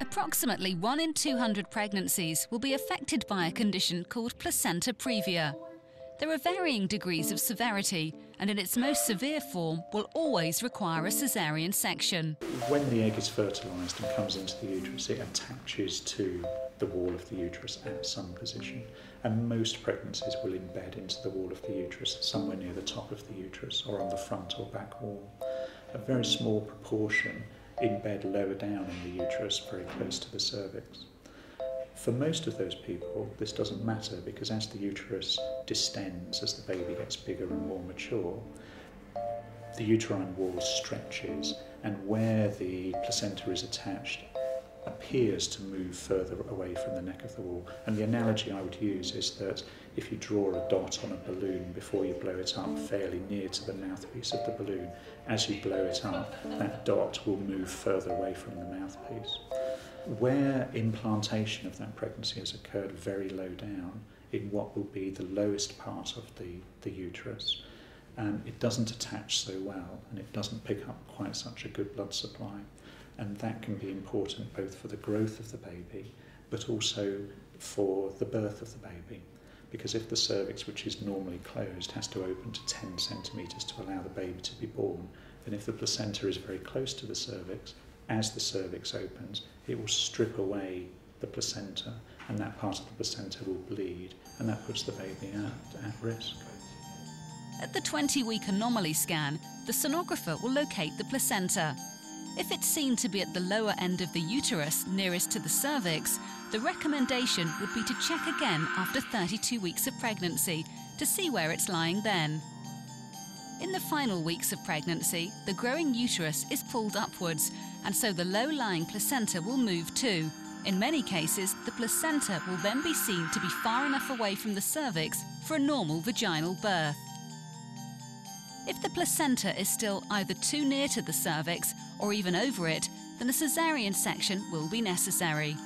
Approximately 1 in 200 pregnancies will be affected by a condition called placenta previa. There are varying degrees of severity, and in its most severe form will always require a caesarean section. When the egg is fertilised and comes into the uterus, it attaches to the wall of the uterus at some position, and most pregnancies will embed into the wall of the uterus, somewhere near the top of the uterus or on the front or back wall. A very small proportion embed lower down in the uterus, very close to the cervix. For most of those people, this doesn't matter because as the uterus distends, as the baby gets bigger and more mature, the uterine wall stretches, and where the placenta is attached appears to move further away from the neck of the wall. And the analogy I would use is that if you draw a dot on a balloon before you blow it up fairly near to the mouthpiece of the balloon, as you blow it up, that dot will move further away from the mouthpiece. Where implantation of that pregnancy has occurred very low down, in what will be the lowest part of the, the uterus, um, it doesn't attach so well and it doesn't pick up quite such a good blood supply. And that can be important both for the growth of the baby but also for the birth of the baby. Because if the cervix, which is normally closed, has to open to 10 centimetres to allow the baby to be born, then if the placenta is very close to the cervix, as the cervix opens, it will strip away the placenta, and that part of the placenta will bleed, and that puts the baby at, at risk. At the 20 week anomaly scan, the sonographer will locate the placenta. If it's seen to be at the lower end of the uterus nearest to the cervix, the recommendation would be to check again after 32 weeks of pregnancy to see where it's lying then. In the final weeks of pregnancy, the growing uterus is pulled upwards, and so the low lying placenta will move too. In many cases, the placenta will then be seen to be far enough away from the cervix for a normal vaginal birth. If the placenta is still either too near to the cervix or even over it, then a caesarean section will be necessary.